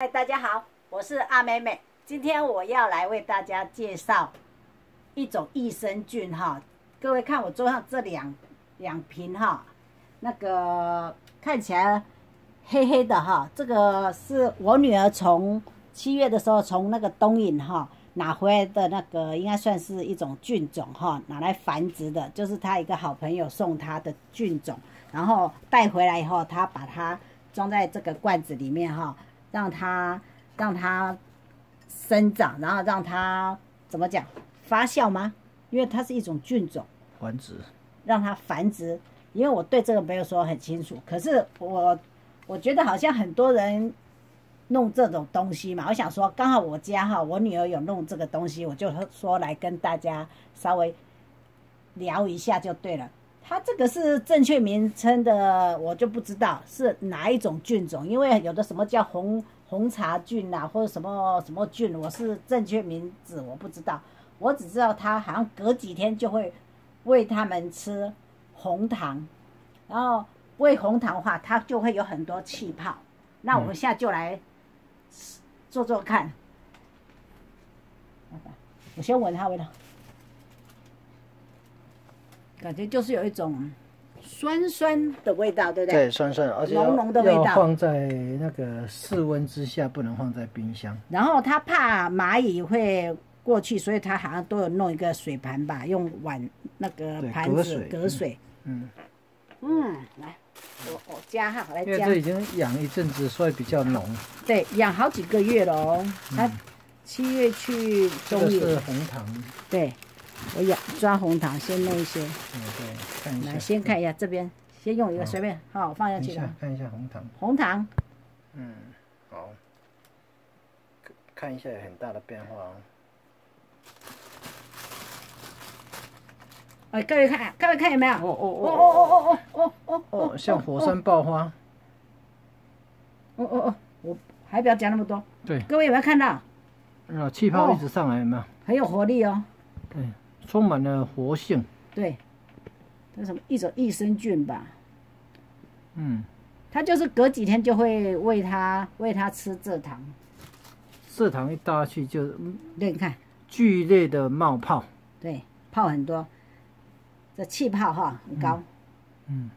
嗨，大家好，我是阿美美。今天我要来为大家介绍一种益生菌哈。各位看我桌上这两两瓶哈，那个看起来黑黑的哈，这个是我女儿从七月的时候从那个东引哈拿回来的那个，应该算是一种菌种哈，拿来繁殖的，就是她一个好朋友送她的菌种，然后带回来以后，她把它装在这个罐子里面哈。让它让它生长，然后让它怎么讲发酵吗？因为它是一种菌种，繁殖，让它繁殖。因为我对这个没有说很清楚，可是我我觉得好像很多人弄这种东西嘛。我想说，刚好我家哈，我女儿有弄这个东西，我就说来跟大家稍微聊一下就对了。它这个是正确名称的，我就不知道是哪一种菌种，因为有的什么叫红红茶菌呐，或者什么什么菌，我是正确名字我不知道，我只知道它好像隔几天就会喂它们吃红糖，然后喂红糖的话，它就会有很多气泡。那我们现在就来做做看，我先闻它味道。感觉就是有一种酸酸的味道，对不对？对，酸酸，而且浓浓的味道。放在那个室温之下，不能放在冰箱。然后他怕蚂蚁会过去，所以他好像都有弄一个水盘吧，用碗那个盘子隔水。嗯嗯，来，我我加哈，来加。因为这已经养一阵子，所以比较浓。对，养好几个月了哦。他七月去种。这是红糖。对。我要抓红糖，先弄一些。嗯，对，看一下。来，先看一下这边，先用一个随便，好，放下去了。看一下红糖。红糖。嗯，好。看一下有很大的变化哦。哎，各位看，各位看有没有？哦哦哦哦哦哦哦哦哦！像火山爆发。哦哦哦！我还不要讲那么多。对。各位有没有看到？啊，气泡一直上来，有没有？很有活力哦。对。充满了活性。对，那什么一种益生菌吧？嗯，它就是隔几天就会喂它喂它吃蔗糖。蔗糖一倒下去就，对，你看，剧烈的冒泡。对，泡很多，这气泡哈很高。嗯。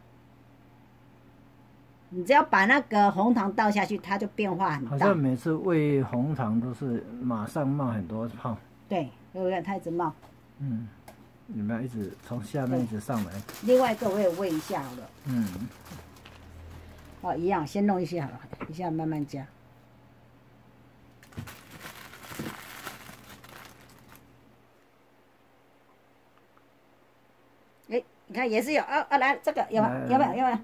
你只要把那个红糖倒下去，它就变化很大。好像每次喂红糖都是马上冒很多泡。对，对不对？它一直冒。嗯，你们要一直从下面一直上来。另外一个我也问一下好了。嗯。哦，一样，先弄一些好了，一下慢慢加。哎，你看也是有啊啊，来这个有有没有有没有？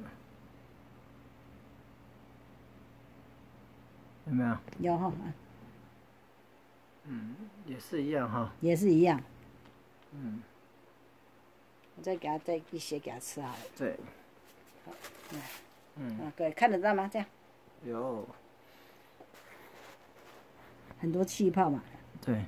有没有？有哈。嗯，也是一样哈。也是一样。嗯，我再给他再一些给他吃好了。对。好，来，嗯，啊，对，看得到吗？这样。有。很多气泡嘛。对。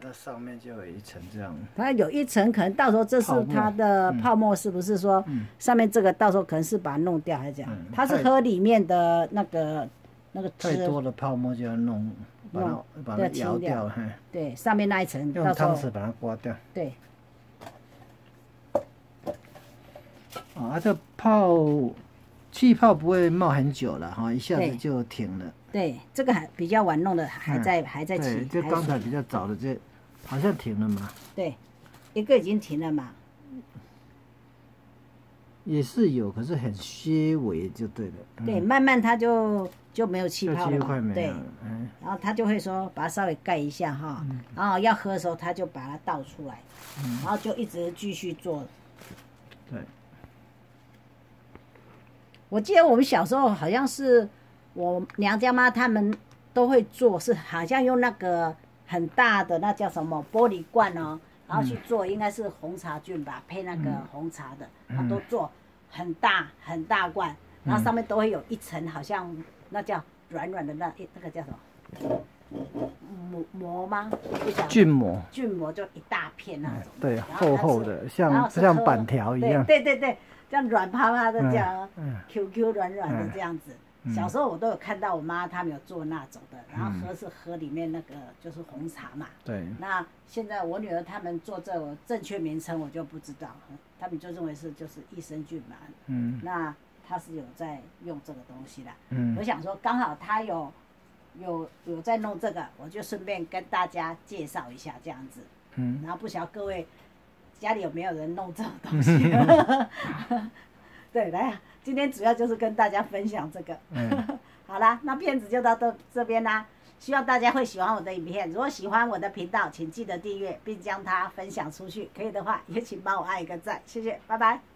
它上面就有一层这样，它有一层，可能到时候这是它的泡沫，是不是说上面这个到时候可能是把它弄掉还是这样？它是喝里面的那个那个太多的泡沫就要弄，把它把它摇掉，对，上面那一层用汤匙把它刮掉。对。啊，这泡气泡不会冒很久了哈，一下子就停了。对，这个还比较晚弄的，还在还在起。就刚才比较早的这。好像停了嘛？对，一个已经停了嘛。也是有，可是很些微就对了。对，慢慢它就就没有气泡了。对，嗯。然后他就会说把它稍微盖一下哈，然后要喝的时候他就把它倒出来，然后就一直继续做。对。我记得我们小时候好像是我娘家妈他们都会做，是好像用那个。很大的那叫什么玻璃罐哦，然后去做应该是红茶菌吧，配那个红茶的，他都做很大很大罐，然后上面都会有一层好像那叫软软的那那个叫什么膜膜吗？菌膜。菌膜就一大片那种。对，厚厚的，像像板条一样。对对对，这样软趴趴的这样，Q Q 软软的这样子。小时候我都有看到我妈他们有做那种的，然后喝是喝里面那个就是红茶嘛。对。那现在我女儿他们做这个正确名称我就不知道，他们就认为是就是益生菌嘛。嗯。那他是有在用这个东西的。嗯。我想说刚好他有有有在弄这个，我就顺便跟大家介绍一下这样子。嗯。然后不晓得各位家里有没有人弄这种东西？对，来。今天主要就是跟大家分享这个，嗯 好啦，那片子就到这这边啦。希望大家会喜欢我的影片。如果喜欢我的频道，请记得订阅并将它分享出去。可以的话，也请帮我按一个赞，谢谢，拜拜。